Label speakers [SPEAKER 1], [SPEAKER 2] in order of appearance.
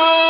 [SPEAKER 1] Oh.